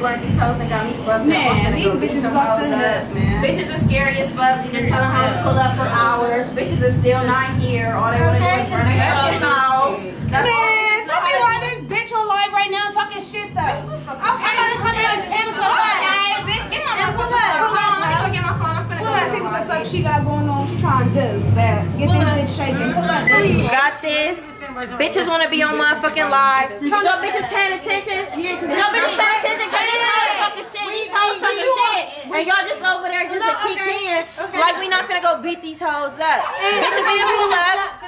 blunt. These hoes done got me fucked Man, up. I'm these bitches off hoes the up. man. Bitches are scary as fuck. They're telling hoes to pull up for hours. Bitches are still not here. All they wanna do is burn their fucking mouth. Man, tell me why this bitch on live right now talking shit though. Okay, I'm gonna come in and pull up. Okay, bitch, get my And pull up. phone. Let me go get my phone. I'm finna Pull up, see what the fuck she got going on. She trying to do. Get this bitch shaking. Pull up, bitch. Got this. Bitches wanna be on my fucking live. You know bitches paying attention? You know bitches paying attention because these hoes talking shit. These hoes talking shit. And y'all just over there just to keep in. Like we not finna go beat these hoes up. bitches need to pull up.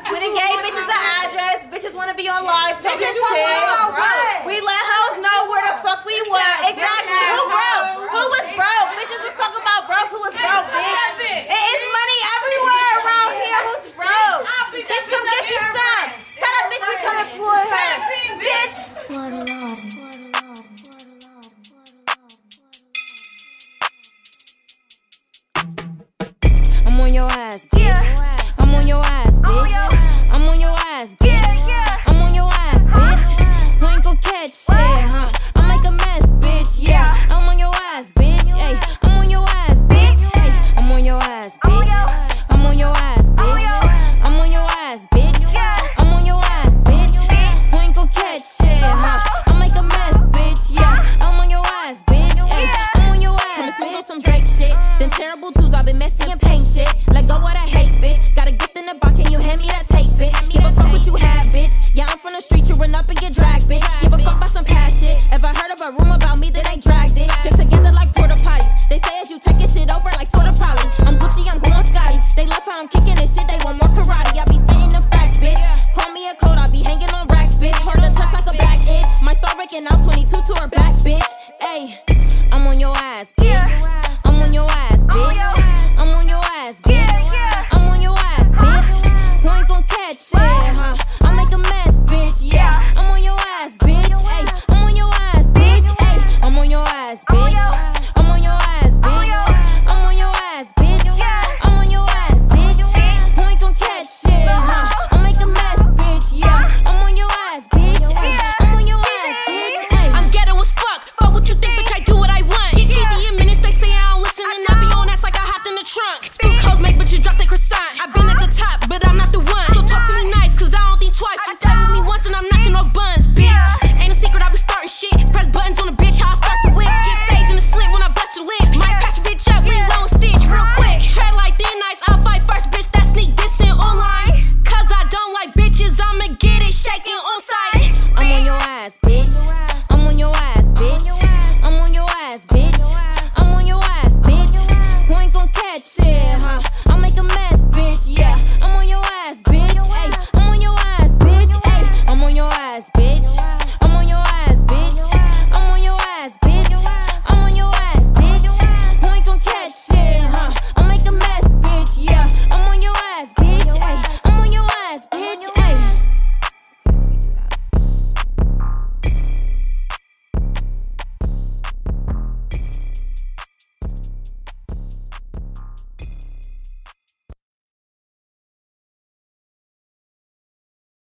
Ass, bitch. I'm messy and paint shit. Let go what I hate,